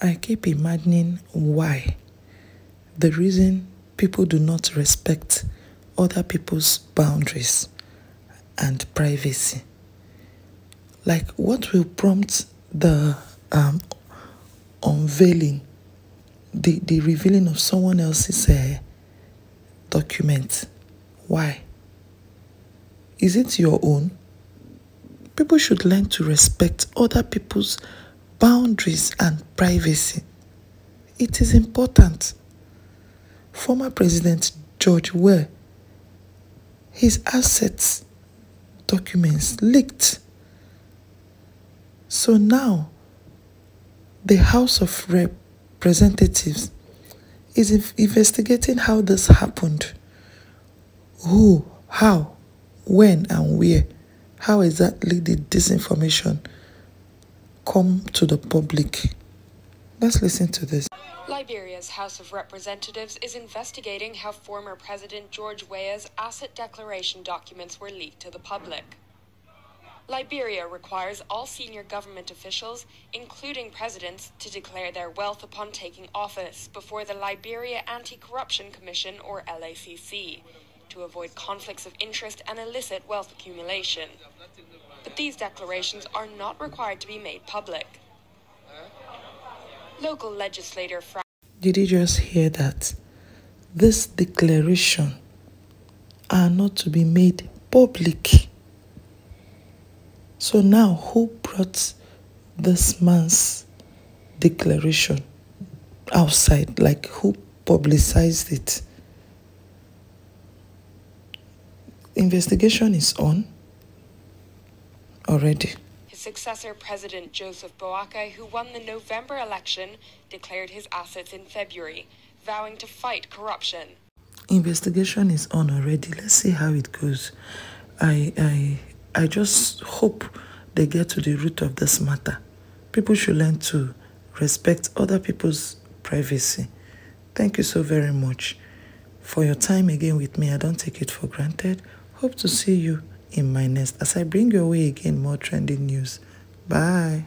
I keep imagining why. The reason people do not respect other people's boundaries and privacy. Like, what will prompt the um, unveiling, the, the revealing of someone else's uh, document? Why? Is it your own? People should learn to respect other people's boundaries and privacy. It is important. Former President George Weah, his assets documents leaked. So now, the House of Representatives is investigating how this happened. Who, how, when, and where. How exactly did this information come to the public? Let's listen to this. Liberia's House of Representatives is investigating how former President George Weah's asset declaration documents were leaked to the public. Liberia requires all senior government officials, including presidents, to declare their wealth upon taking office before the Liberia Anti Corruption Commission, or LACC, to avoid conflicts of interest and illicit wealth accumulation. But these declarations are not required to be made public. Local legislator Frank Did you just hear that? This declaration are not to be made public. So now who brought this man's declaration outside? Like who publicized it? Investigation is on already. His successor, President Joseph Boakai, who won the November election, declared his assets in February, vowing to fight corruption. Investigation is on already. Let's see how it goes. I I I just hope they get to the root of this matter. People should learn to respect other people's privacy. Thank you so very much for your time again with me. I don't take it for granted. Hope to see you in my nest as I bring your way again more trending news. Bye.